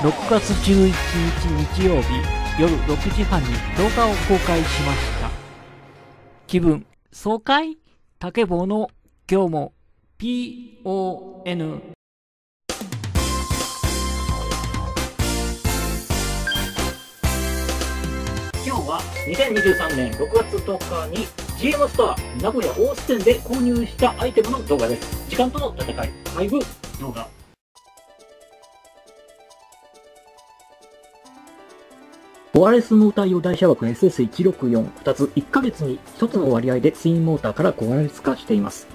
6月11日日曜日夜6時半に動画を公開しました。気分爽快？竹棒の今日も PON 今日は2023年6月10日に GM ストア名古屋大須店で購入したアイテムの動画です。時間との戦い5動画。オアレスモーター用台車枠 SS164、2つ1ヶ月に1つの割合でツインモーターから5アレス化しています。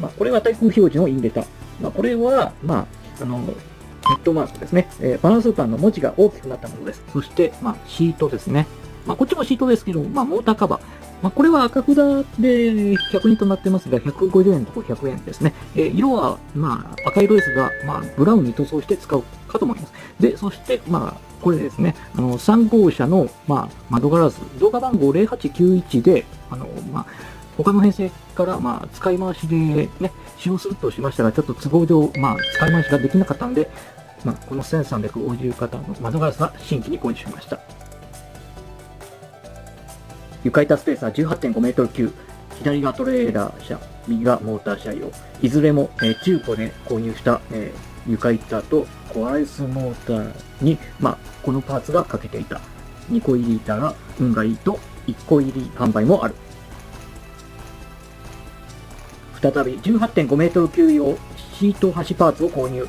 まあ、これは対空表示のインレタ。まあ、これは、まあ、あの、ヘッドマークですね。えー、バランスーパーの文字が大きくなったものです。そして、まあ、シートですね。まあ、こっちもシートですけど、まあ、モーターカバー。まあ、これは赤札で100円となってますが、150円と100円ですね。えー、色は、まあ、赤色ですが、まあ、ブラウンに塗装して使うかと思います。で、そして、まあ、これですね、あの、3号車の、まあ、窓ガラス、動画番号0891で、あの、まあ、他の編成から、まあ、使い回しでね、使用するとしましたが、ちょっと都合上、まあ、使い回しができなかったんで、まあ、この1350型の窓ガラスは新規に購入しました。床板スペースは18.5メートル級、左がトレーラー車、右がモーター車用。いずれも、えー、中古で購入した、えー、床板とコアイスモーターに、まあ、このパーツが欠けていた。2個入り板が運がいいと1個入り販売もある。再び18.5メートル級用シート端パーツを購入。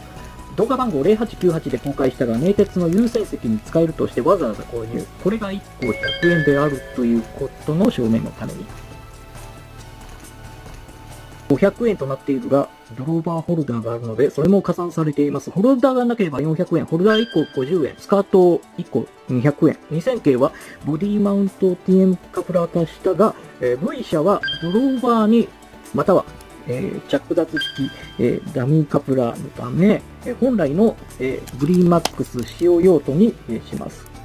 動画番号0898で公開したが、名鉄の優先席に使えるとしてわざわざ購入。これが1個100円であるということの証明のために。500円となっているが、ドローバーホルダーがあるので、それも加算されています。ホルダーがなければ400円、ホルダー1個50円、スカート1個200円。2000系はボディマウント TM カプラー化したが、えー、V 社はドローバーに、またはえー、着脱式、えー、ダミーカプラーのため、え、本来の、えー、グリーンマックス使用用途に、えー、します。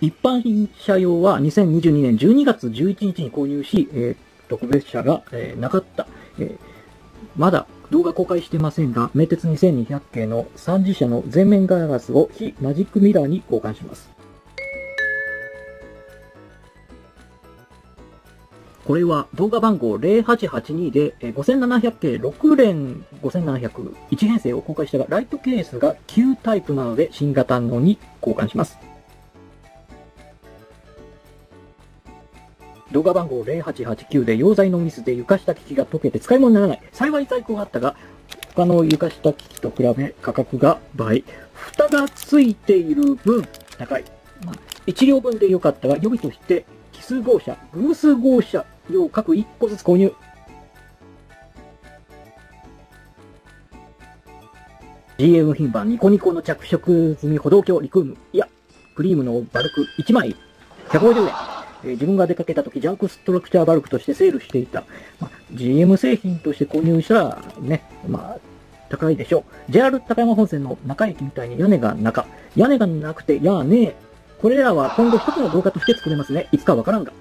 一般車用は2022年12月11日に購入し、えー、特別車が、えー、なかった。えー、まだ動画公開してませんが、名鉄2200系の3次車の前面ガラスを非マジックミラーに交換します。これは動画番号0882で5700系6連5700 1編成を公開したが、ライトケースが旧タイプなので新型のに交換します。動画番号0889で溶剤のミスで床下機器が溶けて使い物にならない。幸い在庫があったが、他の床下機器と比べ価格が倍。蓋がついている分高い。まあ、1両分で良かったが、予備として奇数号車、偶数号車用各1個ずつ購入。GM 品番ニコニコの着色済み歩道橋リクーム。いや、クリームのバルク1枚150円。えー、自分が出かけた時、ジャークストラクチャーバルクとしてセールしていた。まあ、GM 製品として購入したら、ね、まあ、高いでしょう。JR 高山本線の中駅みたいに屋根が中。屋根がなくて、やーねえ。これらは今後一つの動画として作れますね。いつかわからんが。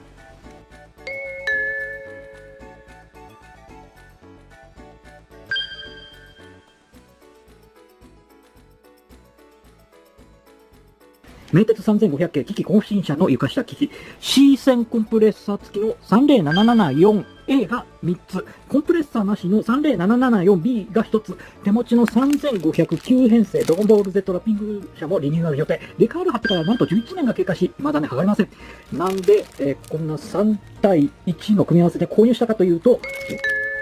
名鉄3500系機器更新車の床下機器 C 線コンプレッサー付きの 30774A が3つ、コンプレッサーなしの 30774B が1つ、手持ちの3509編成ドゴンボール Z ラッピング車もリニューアル予定。デカール貼ってからなんと11年が経過し、まだね、剥がれません。なんで、えー、こんな3対1の組み合わせで購入したかというと、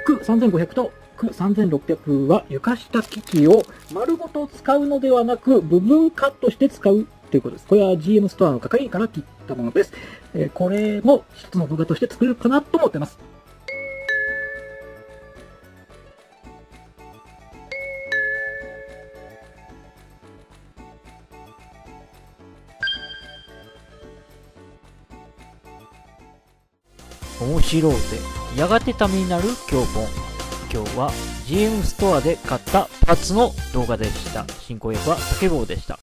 ク3500と3600は床下機器を丸ごと使うのではなく、部分カットして使うということです。これは GM ストアの係員から切ったものです。えー、これも一つの動画として作れるかなと思ってます。面白うて、やがてためになる教本。今日は GM ストアで買ったパーツの動画でした。進行役は竹坊でした。